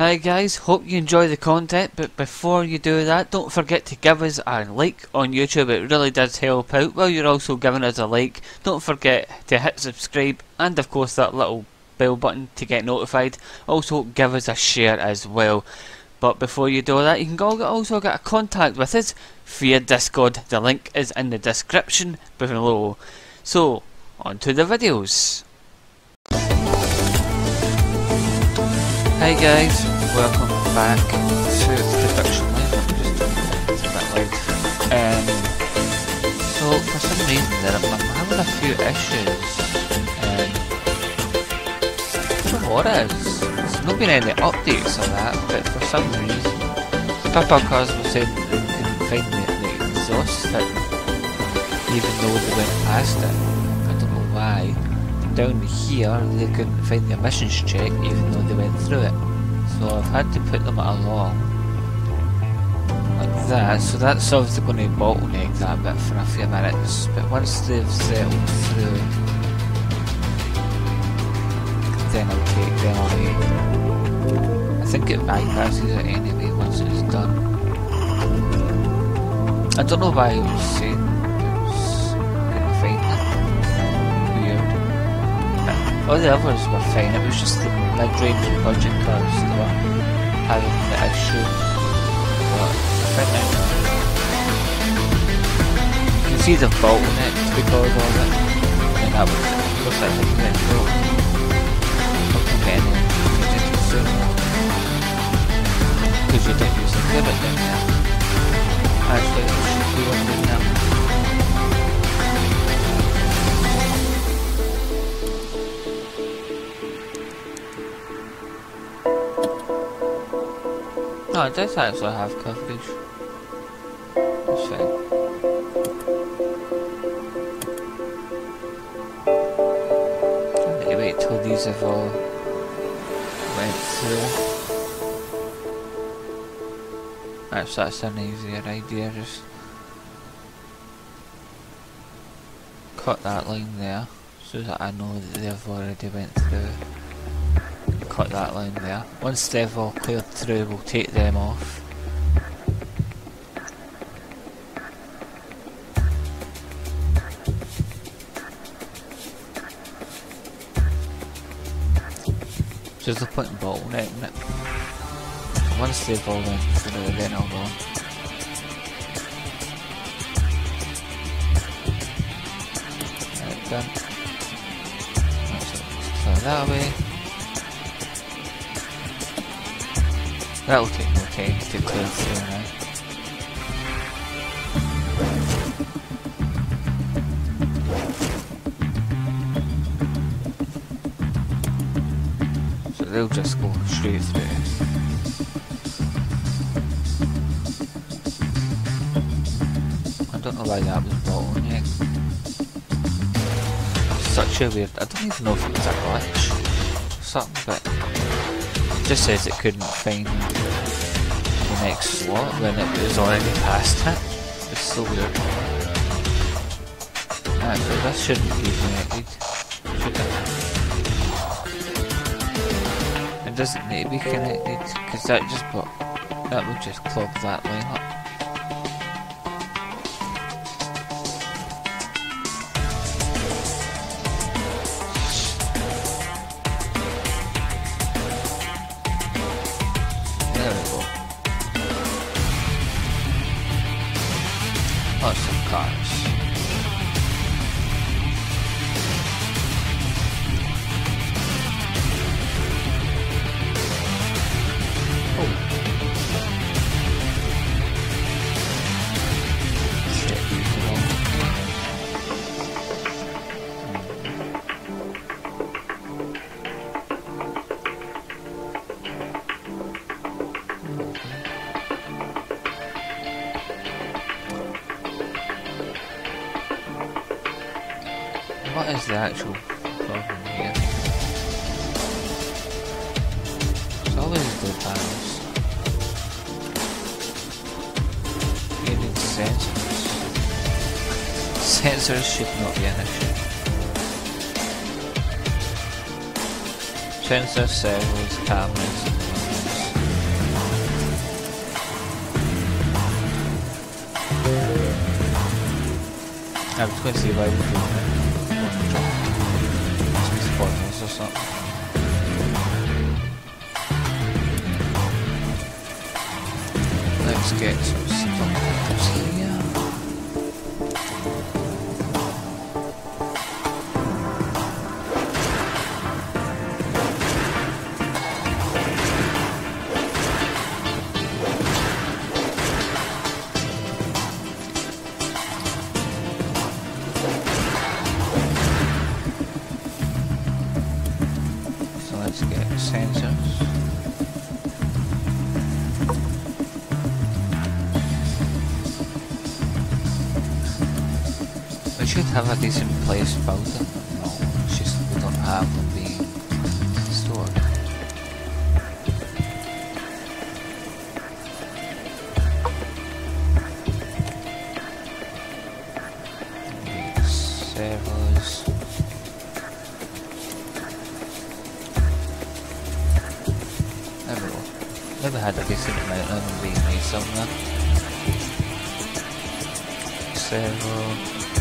Hi guys, hope you enjoy the content, but before you do that, don't forget to give us a like on YouTube, it really does help out. While you're also giving us a like, don't forget to hit subscribe and of course that little bell button to get notified. Also give us a share as well. But before you do that, you can also get a contact with us via Discord. The link is in the description below. So, on to the videos. Hey guys, welcome back to Production Line. I'm just a bit loud. Um, so for some reason there I'm, I'm having a few issues. Um, I don't know what it is. There's not been any updates on that, but for some reason, Papa was saying they couldn't find the exhaust even though they went past it. I don't know why down here they couldn't find the emissions check even though they went through it. So I've had to put them at a long like that. So that's obviously going to bottleneck that bit for a few minutes. But once they've settled through, then I'll take them away. I think it bypasses it anyway once it's done. I don't know why it was saying All the others were fine, it was just the mid-range budget cars that were having the issue. But think now you can see the bottleneck because of it. And that was looks like. Not getting any soon. Because you don't use the pivot there. Actually, it should be one now. No, it does actually have coverage. That's fine. wait till these have all went through. Perhaps that's an easier idea, just cut that line there so that I know that they've already went through cut that line there. Once they've all cleared through, we'll take them off. There's no point in bottlenecking it. Once they've all went through, then I'll go. Right, done. So that way. That'll take more time to clear through now. So they'll just go straight through. I don't know why that was bottleneck. Such a weird... I don't even know if it was a glitch. Something, but it just says it couldn't find next slot when it was already past it. It's so weird. Actually, this shouldn't be connected. Should it? It doesn't need to be connected, because that just put, that would just clog that line up. is the actual problem here? It's all these dead panels. We need sensors. Sensors should not be an issue. Sensors, servers, cameras, I was going to see if I can. do that. Let's get some stuff. Seven.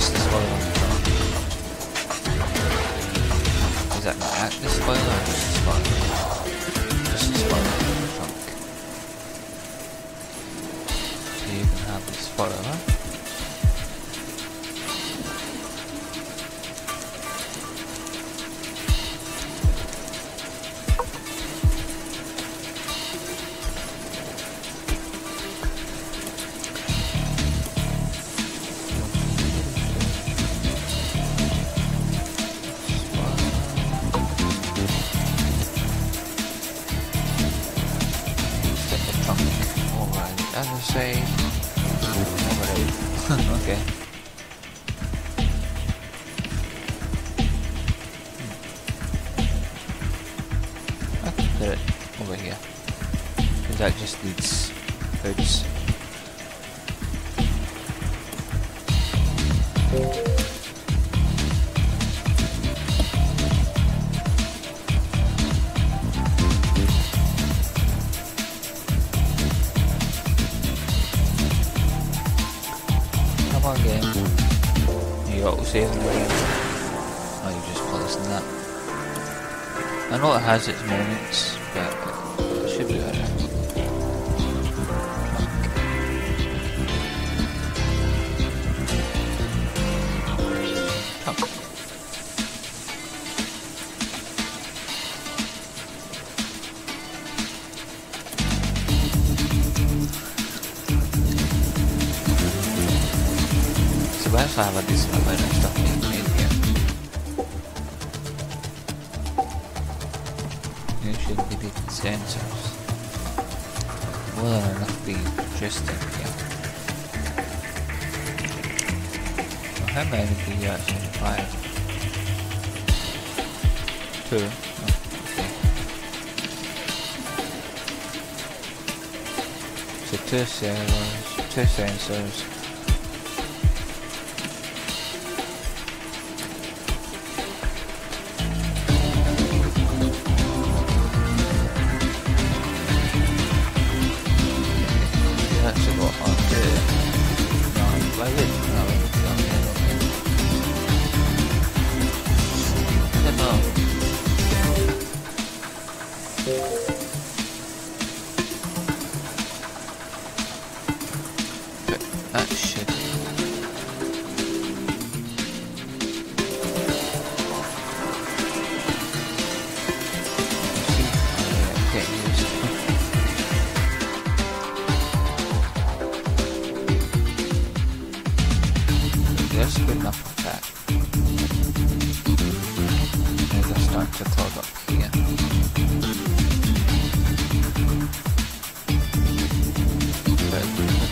just the spoiler on the. Is that not at the spoiler or just the spoiler? Just the spoiler. Oh, you just placing that. I know it has its moments. too. Sensors, two sensors.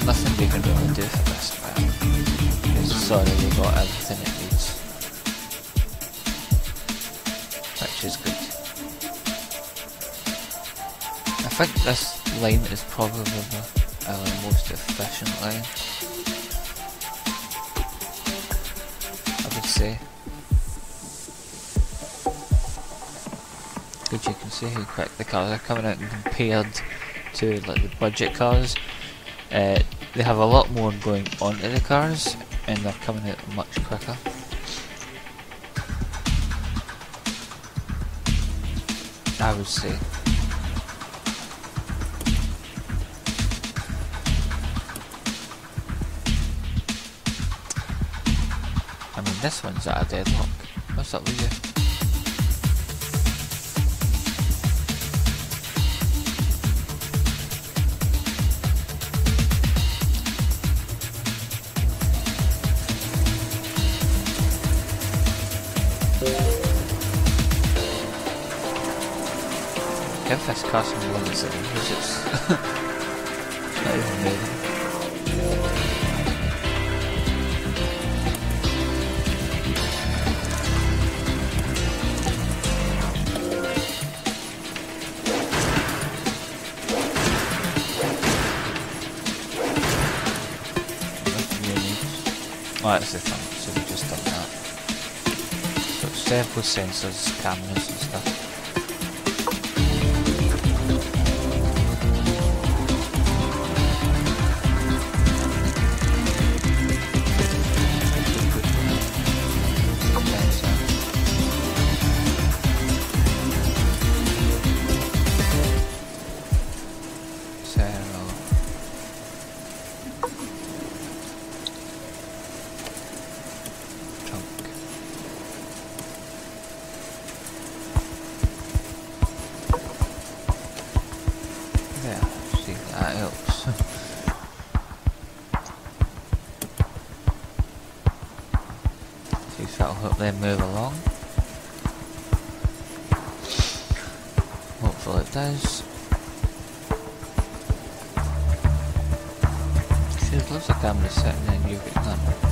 Nothing we can really do for this man. It's sorry we got everything it needs. Which is good. I think this line is probably the uh, most efficient line. I would say. Good, you can see how quick the cars are coming out and compared to like the budget cars. Uh, they have a lot more going on in the cars and they're coming out much quicker. I would say. I mean this one's at a deadlock. What's up with you? Give this customer one that's in because it's not even moving. Oh, that's the thing, so we just done that. So with sensors, cameras then move along. Hopefully it does. There's lots of cameras sitting there you've got none.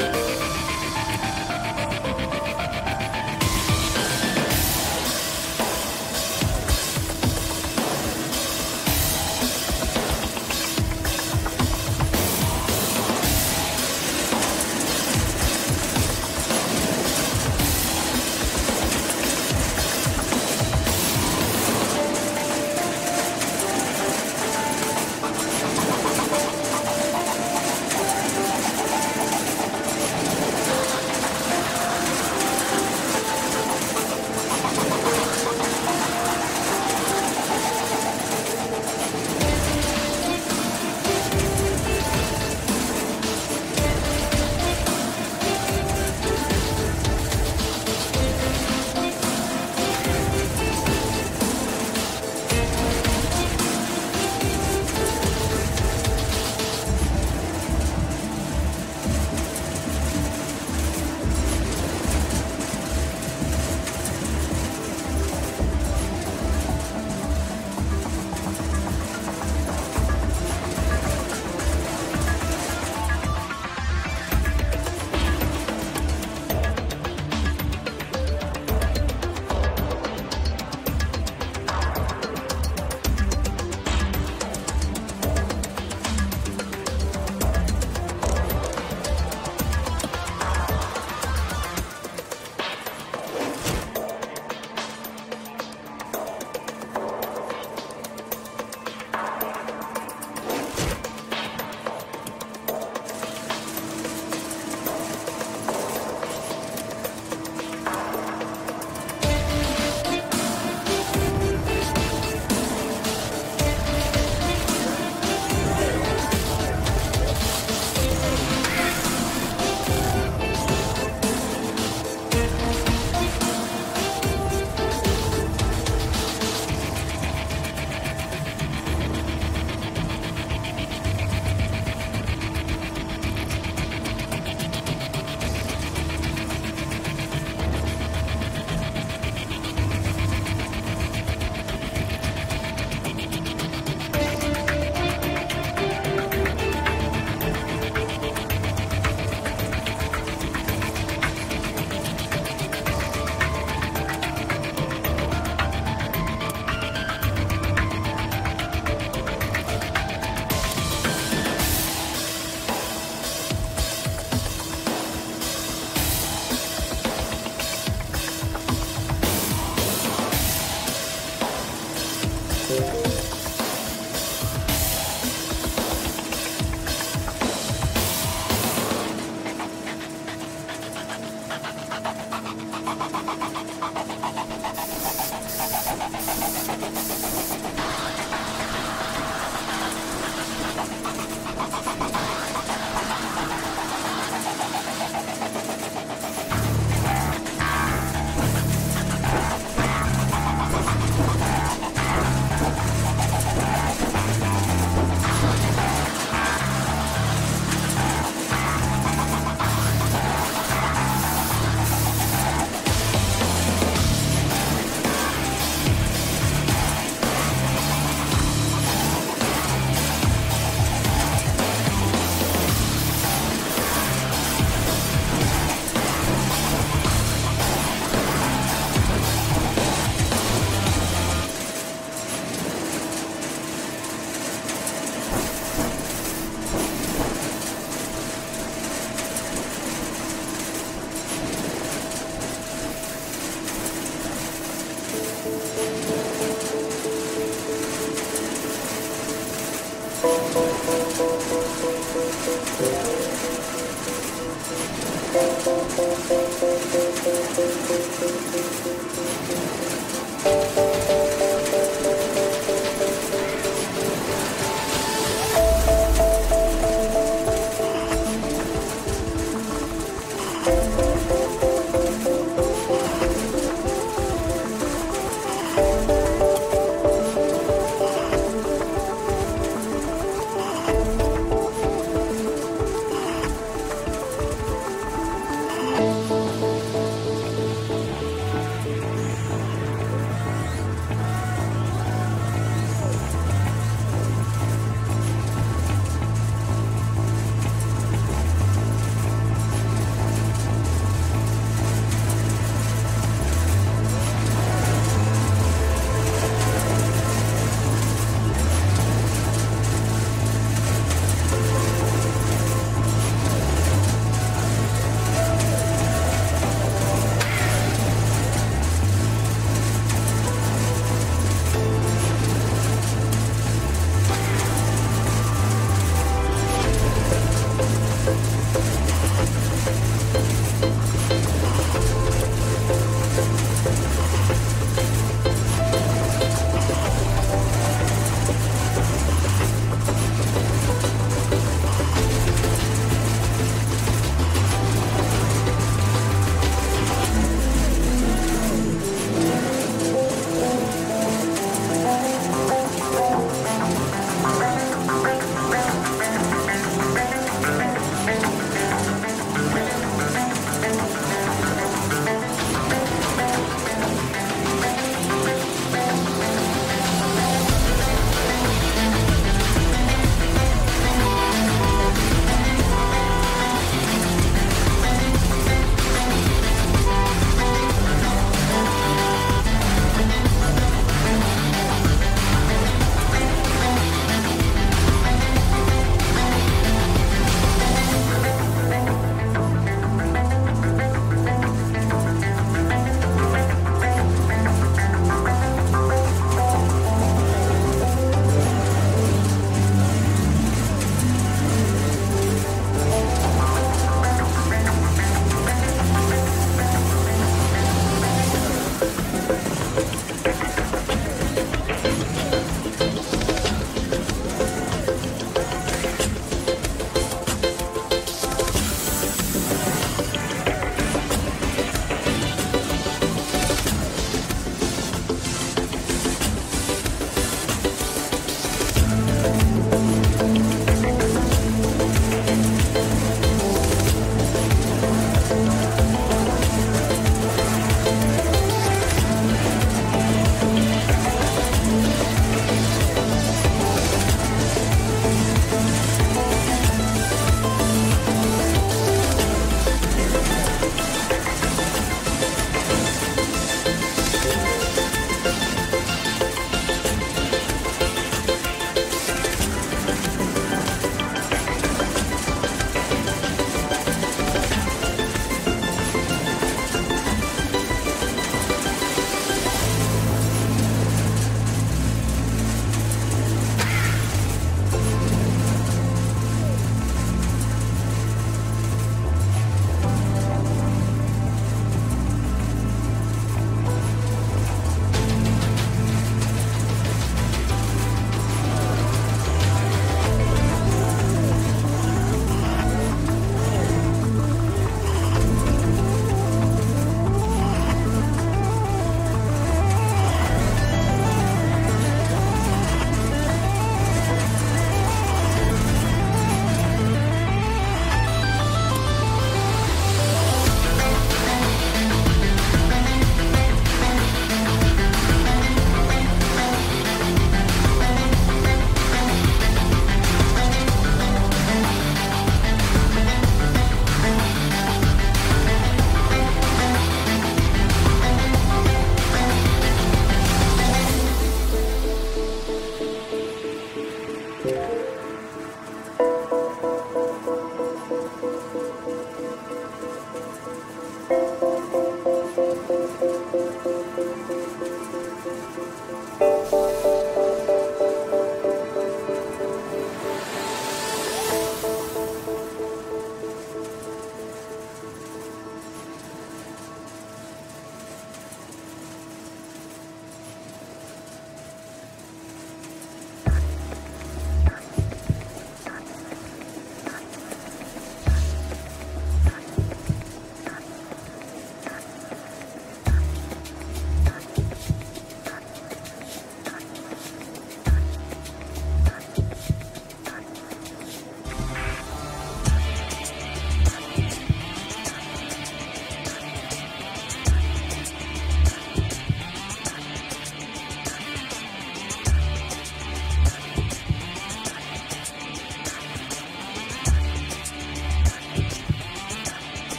Bye.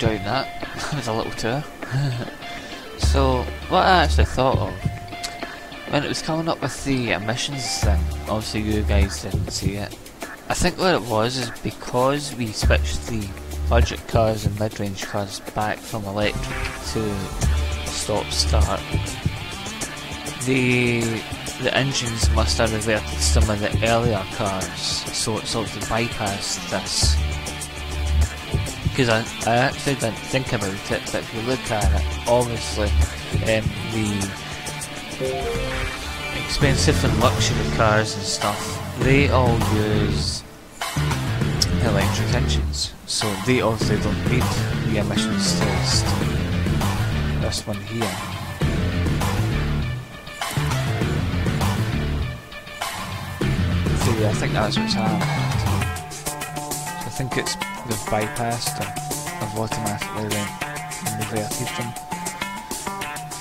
Enjoyed that. it was a little tour. so, what I actually thought of when it was coming up with the emissions thing, obviously you guys didn't see it. I think what it was is because we switched the budget cars and mid-range cars back from electric to stop-start, the the engines must have reverted some of the earlier cars, so it sort of bypassed this. Because I, I actually didn't think about it, but if you look at it, obviously um, the expensive and luxury cars and stuff, they all use electric engines, so they obviously don't need the emissions test. This one here. So yeah, I think that's what's happened. Think it's they've bypassed them, have automatically went and reverted them.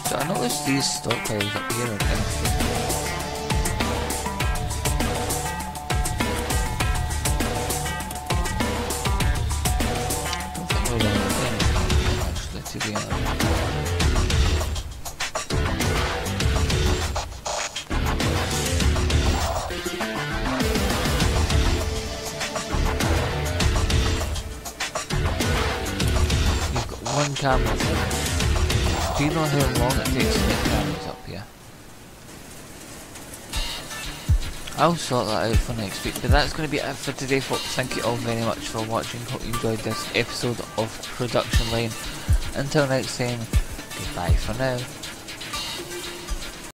So I noticed these stockpiles up here are. Takes up here? I'll sort that out for next week, but that's going to be it for today folks. Thank you all very much for watching. Hope you enjoyed this episode of Production Line. Until next time, goodbye for now.